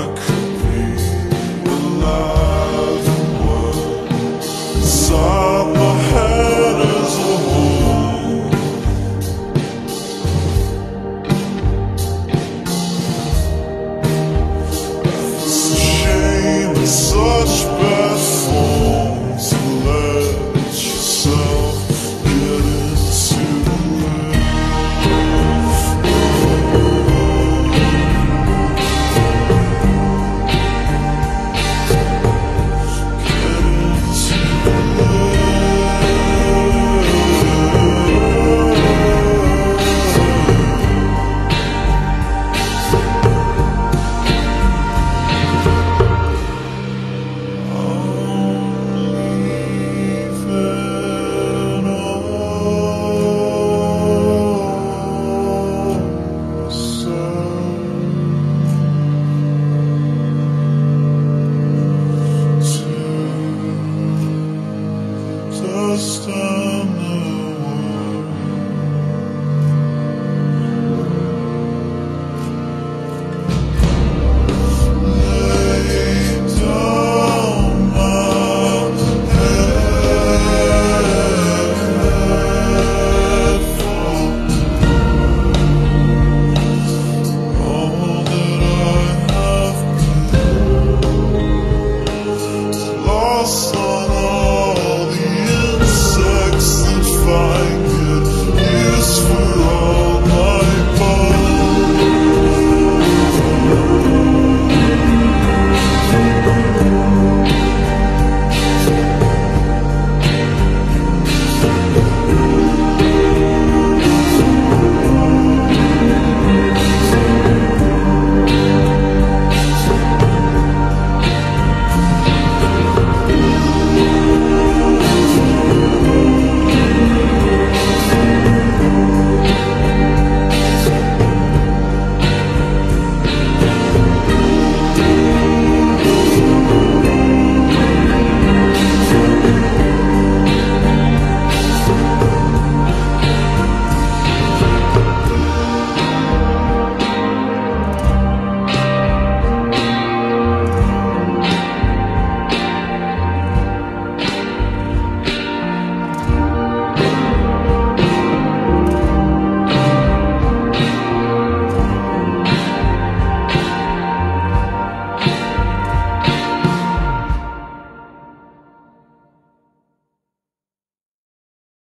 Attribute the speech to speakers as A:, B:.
A: dark.